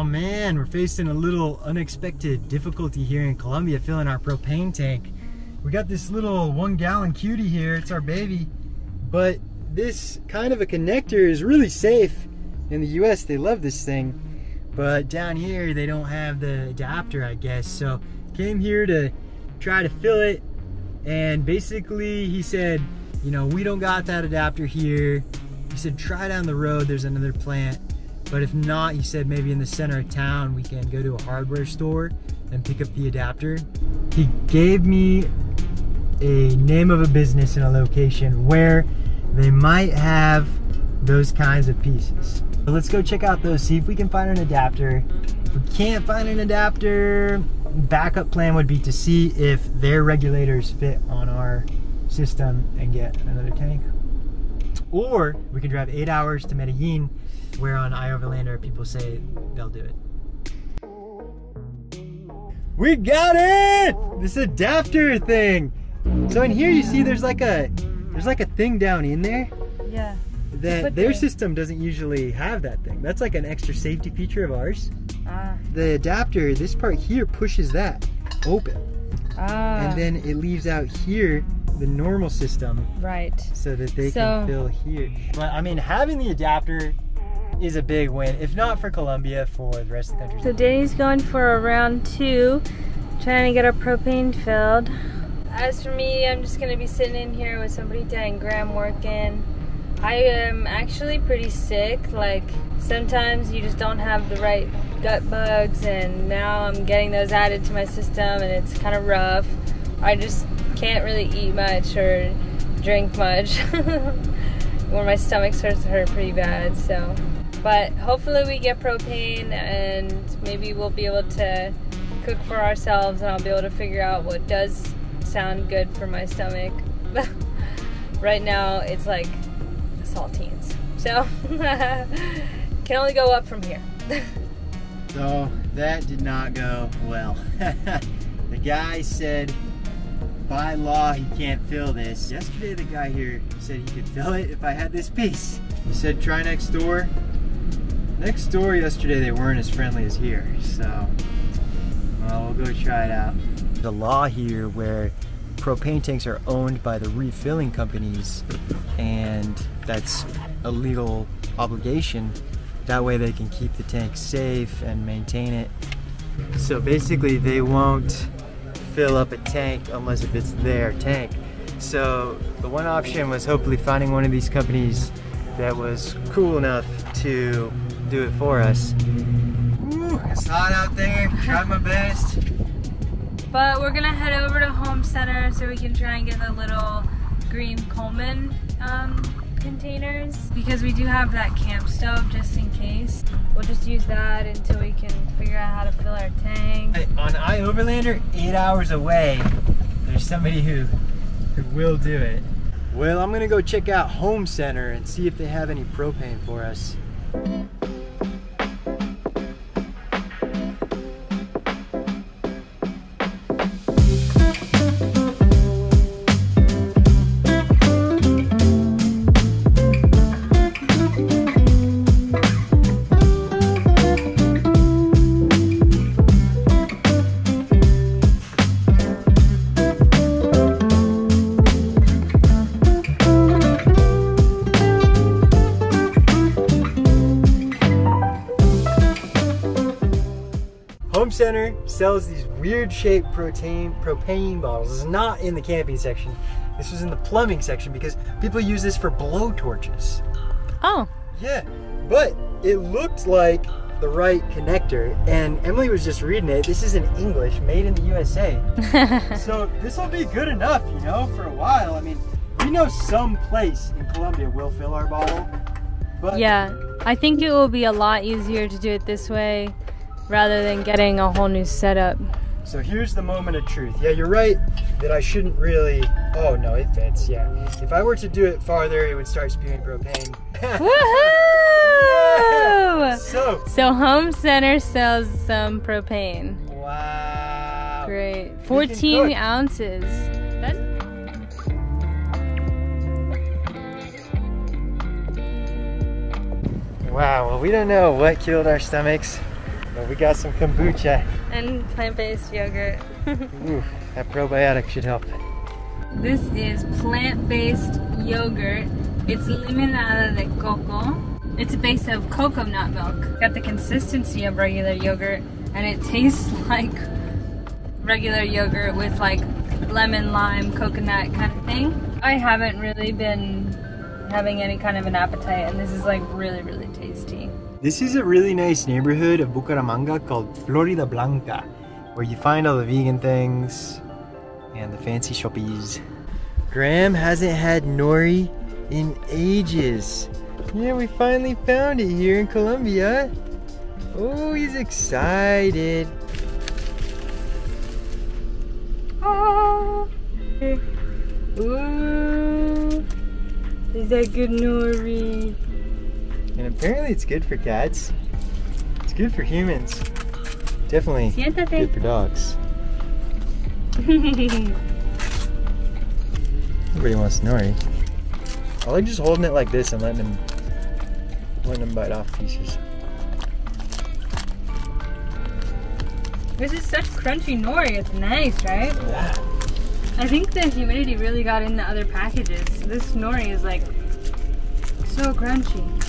Oh man, we're facing a little unexpected difficulty here in Colombia filling our propane tank. We got this little one gallon cutie here, it's our baby. But this kind of a connector is really safe. In the US, they love this thing. But down here, they don't have the adapter, I guess. So came here to try to fill it. And basically he said, you know, we don't got that adapter here. He said, try down the road, there's another plant. But if not, he said maybe in the center of town, we can go to a hardware store and pick up the adapter. He gave me a name of a business in a location where they might have those kinds of pieces. So let's go check out those, see if we can find an adapter. If we can't find an adapter, backup plan would be to see if their regulators fit on our system and get another tank. Or we can drive eight hours to Medellin, where on iOverlander people say they'll do it. We got it! This adapter thing. So in here you see there's like a there's like a thing down in there Yeah. that their there. system doesn't usually have that thing. That's like an extra safety feature of ours. Ah. The adapter, this part here pushes that open. Ah. And then it leaves out here the normal system right. so that they So- can fill here. But I mean, having the adapter is a big win. If not for Colombia, for the rest of the country. So Danny's going for a round two, trying to get our propane filled. As for me, I'm just gonna be sitting in here with somebody and Graham working. I am actually pretty sick. Like sometimes you just don't have the right gut bugs, and now I'm getting those added to my system, and it's kind of rough. I just can't really eat much or drink much. Where my stomach starts to hurt pretty bad, so. But hopefully we get propane and maybe we'll be able to cook for ourselves and I'll be able to figure out what does sound good for my stomach. right now it's like saltines. So can only go up from here. So that did not go well. the guy said by law he can't fill this. Yesterday the guy here said he could fill it if I had this piece. He said try next door. Next door yesterday they weren't as friendly as here, so well, we'll go try it out. The law here where propane tanks are owned by the refilling companies and that's a legal obligation. That way they can keep the tank safe and maintain it. So basically they won't fill up a tank unless if it's their tank. So the one option was hopefully finding one of these companies that was cool enough to do it for us. Ooh, it's hot out there. Try my best. But we're gonna head over to Home Center so we can try and get the little green Coleman um, containers because we do have that camp stove just in case. We'll just use that until we can figure out how to fill our tank. Hey, on iOverlander, eight hours away, there's somebody who, who will do it. Well, I'm gonna go check out Home Center and see if they have any propane for us. Home Center sells these weird shaped propane propane bottles. This is not in the camping section. This was in the plumbing section because people use this for blow torches. Oh, Yeah, but it looked like the right connector, and Emily was just reading it. This is in English, made in the USA. so this will be good enough, you know, for a while. I mean, we know some place in Colombia will fill our bottle, but yeah. I think it will be a lot easier to do it this way rather than getting a whole new setup. So here's the moment of truth. Yeah, you're right that I shouldn't really. Oh no, it fits. Yeah, if I were to do it farther, it would start spewing propane. Woohoo! So So Home Center sells some propane. wow. Great. 14 ounces. That's Wow. Well, we don't know what killed our stomachs, We got some kombucha. And plant-based yogurt. Ooh, that probiotic should help. This is plant-based yogurt. It's limonada de coco. It's a base of coconut milk. Got the consistency of regular yogurt and it tastes like regular yogurt with like lemon, lime, coconut kind of thing. I haven't really been having any kind of an appetite and this is like really, really. This is a really nice neighborhood of Bucaramanga called Floridablanca, where you find all the vegan things and the fancy shoppies. Graham hasn't had nori in ages. Yeah, we finally found it here in Colombia. Oh, he's excited. Oh. Ooh. Is that good nori? And apparently it's good for cats. It's good for humans. Definitely Siéntate. good for dogs. Nobody wants nori. Eh? I like just holding it like this and letting him letting him bite off pieces. this is such crunchy nori. It's nice, right? Yeah. I think the humidity really got in the other packages. This nori is like so crunchy.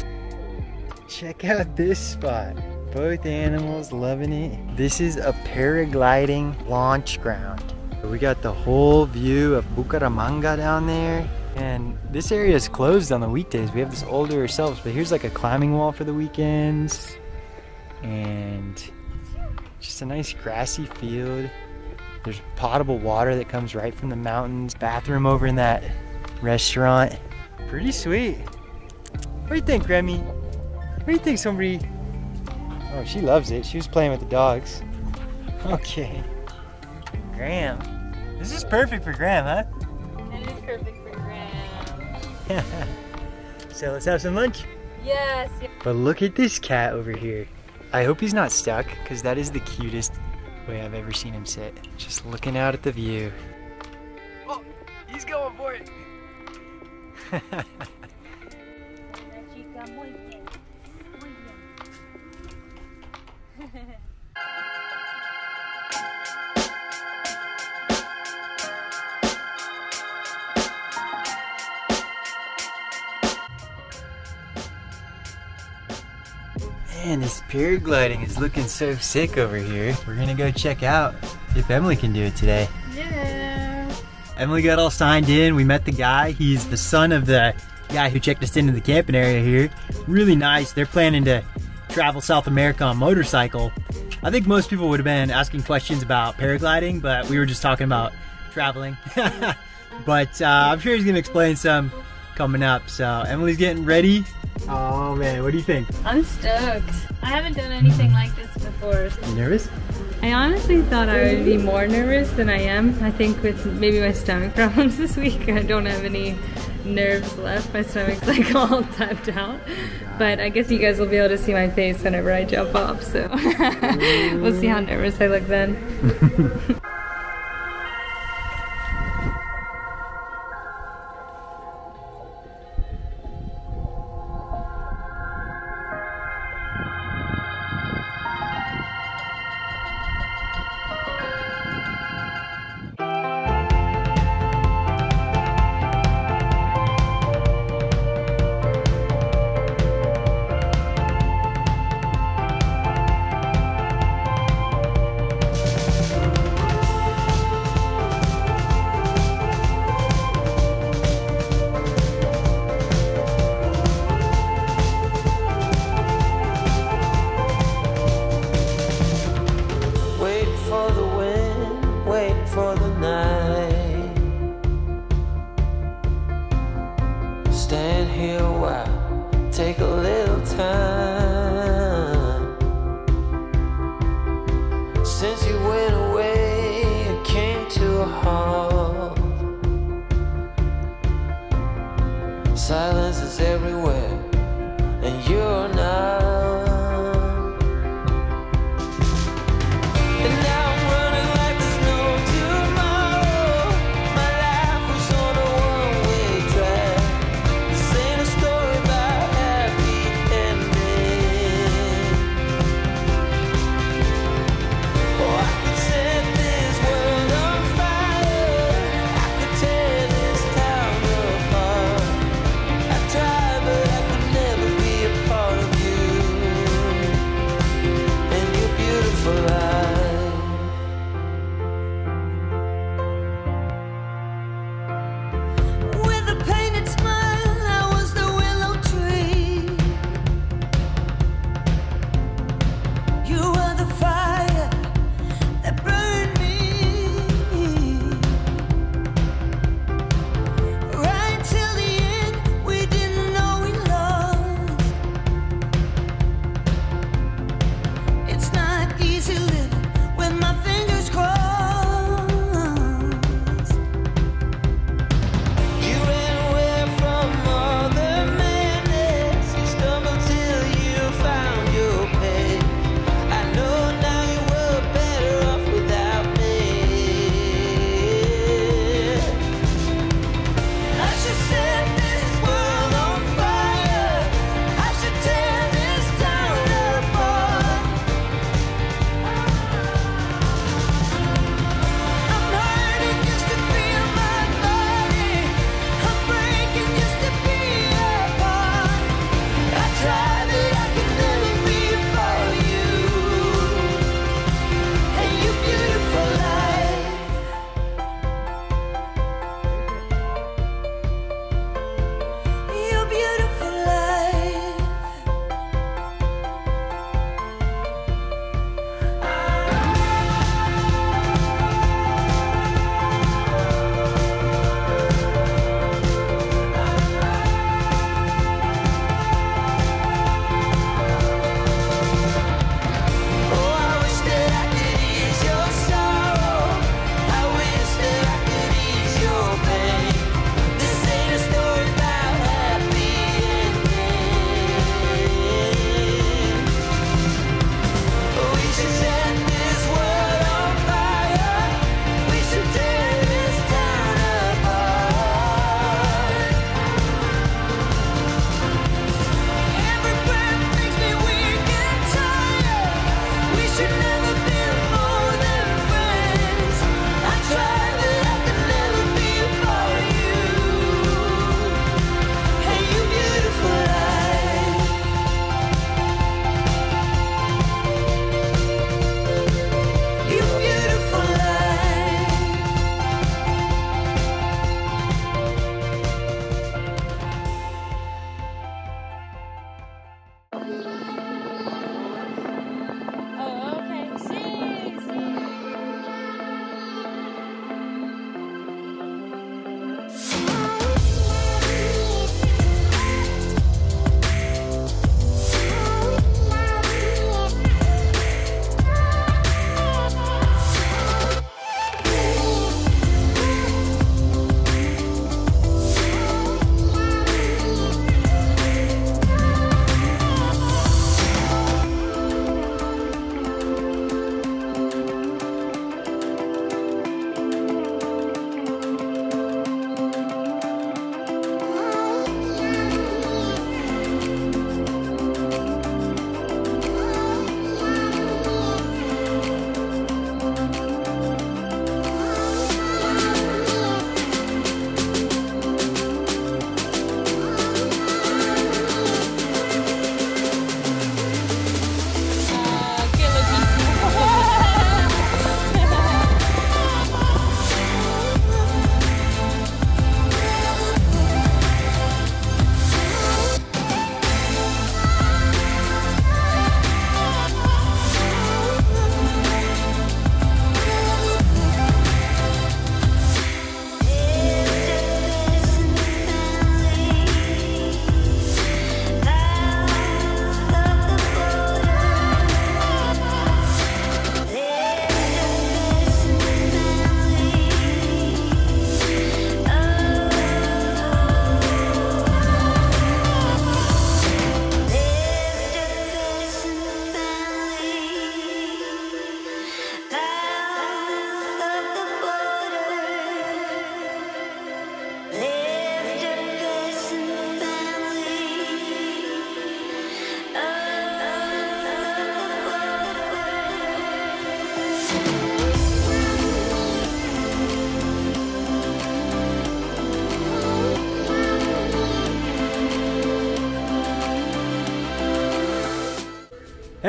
Check out this spot. Both animals loving it. This is a paragliding launch ground. We got the whole view of Bucaramanga down there. And this area is closed on the weekdays. We have this to ourselves, but here's like a climbing wall for the weekends. And just a nice grassy field. There's potable water that comes right from the mountains. Bathroom over in that restaurant. Pretty sweet. What do you think, Remy? What do you think, somebody? Oh, she loves it. She was playing with the dogs. Okay. Graham. This is perfect for Graham, huh? It is perfect for Graham. so let's have some lunch. Yes. But look at this cat over here. I hope he's not stuck, because that is the cutest way I've ever seen him sit. Just looking out at the view. Oh, he's going for it. Man, this paragliding is looking so sick over here. We're gonna go check out if Emily can do it today. Yeah. Emily got all signed in. We met the guy. He's the son of the guy who checked us into the camping area here. Really nice. They're planning to travel South America on motorcycle. I think most people would have been asking questions about paragliding, but we were just talking about traveling. but uh, I'm sure he's gonna explain some coming up. So Emily's getting ready. Oh man, what do you think? I'm stoked. I haven't done anything like this before. You nervous? I honestly thought I would be more nervous than I am. I think with maybe my stomach problems this week, I don't have any nerves left. My stomach's like all tapped out. But I guess you guys will be able to see my face whenever I jump off, so we'll see how nervous I look then.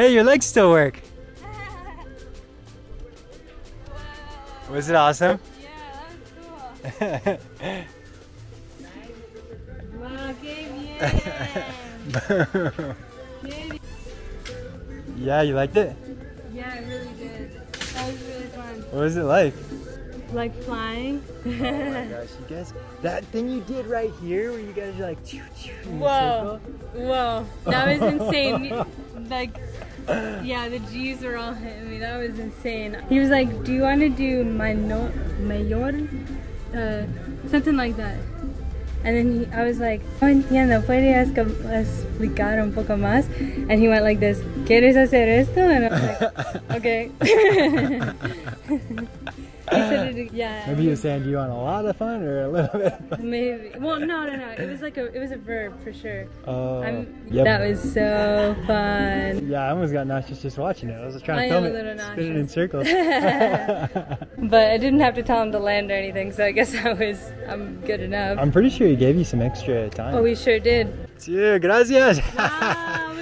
Hey, your legs still work. Was it awesome? Yeah, that was cool. Wow, bien. Qué- yeah, you liked it? Yeah, I really did. That was really fun. What was it like? Like flying. Oh my gosh, you guys, that thing you did right here where you guys are like, choo, choo, Whoa. Whoa, that was insane. like, yeah, the G's were all hitting me. That was insane. He was like, "Do you want to do mayor, mayor, uh, something like that?" And then he, I was like, "No entiendo. ¿Puedes explicar un poco más?" And he went like this, "¿Quieres hacer esto?" And I was like, "Okay." it, yeah. Maybe you were saying, do you want a lot of fun or a little bit of fun? Maybe. Well, no, no, no. It was like a, it was a verb for sure. Oh, I'm, yep. That was so fun. Yeah, I almost got nauseous just watching it. I was trying I to film a it, spin it in circles. But I didn't have to tell him to land or anything, so I guess I was I'm good enough. I'm pretty sure he gave you some extra time. oh, we sure did. Yeah, gracias. Wow,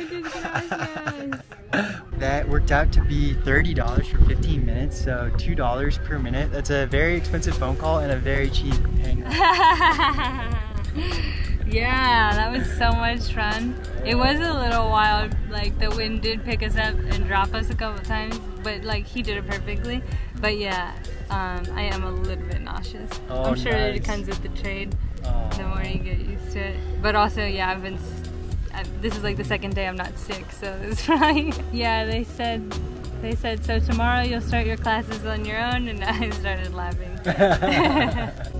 that worked out to be $30 for 15 minutes, so $2 per minute. That's a very expensive phone call and a very cheap hangout. yeah, that was so much fun. It was a little wild. Like the wind did pick us up and drop us a couple times, but like he did it perfectly. But yeah, um, I am a little bit nauseous. Oh, I'm sure nice. it comes with the trade. Oh. the more you get used to it. But also, yeah, I've been. S- I, this is like the second day I'm not sick, so it's fine. yeah, they said. They said so. Tomorrow you'll start your classes on your own, and I started laughing.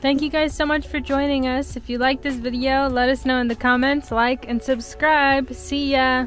Thank you guys so much for joining us. If you like this video, let us know in the comments, like and subscribe. See ya!